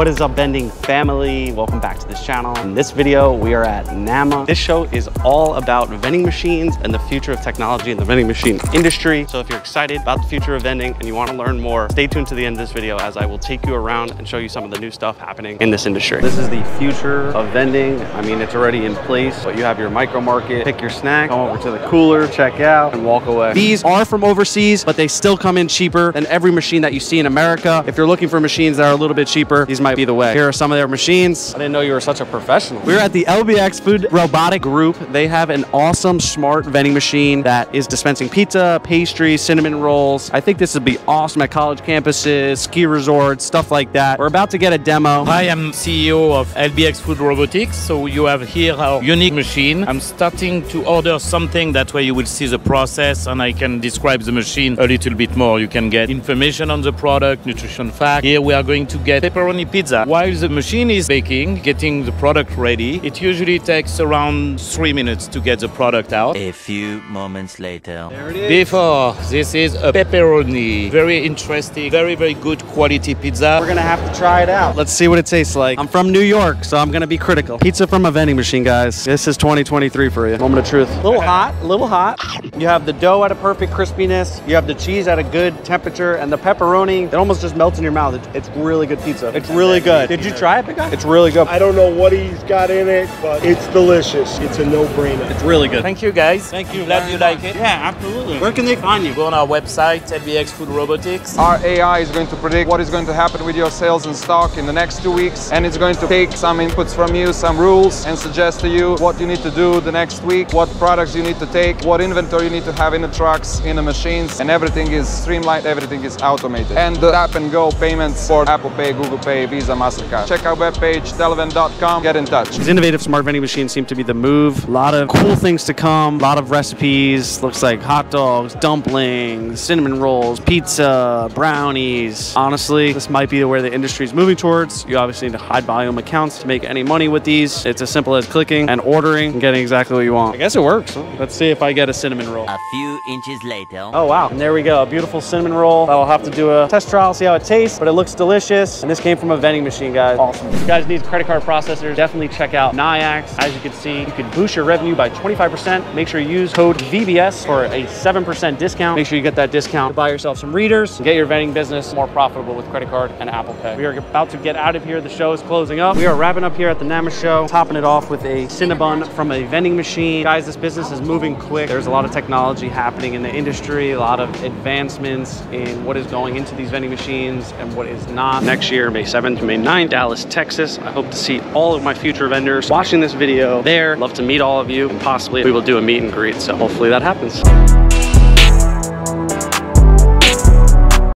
What is up vending family? Welcome back to this channel. In this video, we are at NAMA. This show is all about vending machines and the future of technology in the vending machine industry. So if you're excited about the future of vending and you want to learn more, stay tuned to the end of this video as I will take you around and show you some of the new stuff happening in this industry. This is the future of vending. I mean, it's already in place, but you have your micro market, pick your snack, come over to the cooler, check out, and walk away. These are from overseas, but they still come in cheaper than every machine that you see in America. If you're looking for machines that are a little bit cheaper, these might be the way. Here are some of their machines. I didn't know you were such a professional. We're at the LBX Food Robotic Group. They have an awesome smart vending machine that is dispensing pizza, pastries, cinnamon rolls. I think this would be awesome at college campuses, ski resorts, stuff like that. We're about to get a demo. Hi, I'm CEO of LBX Food Robotics. So you have here our unique machine. I'm starting to order something that way you will see the process and I can describe the machine a little bit more. You can get information on the product, nutrition fact. Here we are going to get pepperoni pizza. While the machine is baking, getting the product ready, it usually takes around three minutes to get the product out. A few moments later. There it is. Before, this is a pepperoni. Very interesting, very, very good quality pizza. We're gonna have to try it out. Let's see what it tastes like. I'm from New York, so I'm gonna be critical. Pizza from a vending machine, guys. This is 2023 for you. Moment of truth. A little hot, a little hot. You have the dough at a perfect crispiness. You have the cheese at a good temperature, and the pepperoni, it almost just melts in your mouth. It- It's really good pizza. It's really good. Did you try it, Big Guy? It's really good. I don't know what he's got in it, but it's delicious. It's a no-brainer. It's really good. Thank you guys. Thank you. Glad you much. like it. Yeah, absolutely. Where can they find you? Go on our website, LBX Food Robotics. Our AI is going to predict what is going to happen with your sales and stock in the next two weeks, and it's going to take some inputs from you, some rules, and suggest to you what you need to do the next week, what products you need to take, what inventory you need to have in the trucks, in the machines, and everything is streamlined, everything is automated. And the tap and go payments for Apple Pay, Google Pay, Visa, MasterCard. Check our webpage, televend.com, get in touch. These innovative smart vending machines seem to be the move. A lot of cool things to come, a lot of recipes. Looks like hot dogs, dumplings, cinnamon rolls, pizza, brownies. Honestly, this might be where the industry is moving towards. You obviously need to high volume accounts to make any money with these. It's as simple as clicking and ordering and getting exactly what you want. I guess it works. Let's see if I get a cinnamon roll. A few inches later. Oh wow, and there we go, a beautiful cinnamon roll. I'll have to do a test trial, see how it tastes, but it looks delicious. And this came from a vending machine, guys. Awesome. If you guys need credit card processors, definitely check out Nayax. As you can see, you can boost your revenue by 25%. Make sure you use code VBS for a 7% discount. Make sure you get that discount buy yourself some readers get your vending business more profitable with credit card and Apple Pay. We are about to get out of here. The show is closing up. We are wrapping up here at the NAMA show, topping it off with a Cinnabon from a vending machine. Guys, this business is moving quick. There's a lot of technology happening in the industry, a lot of advancements in what is going into these vending machines and what is not. Next year, May 7th to May 9th, Dallas, Texas. I hope to see all of my future vendors watching this video there. Love to meet all of you and possibly we will do a meet and greet. So hopefully that happens.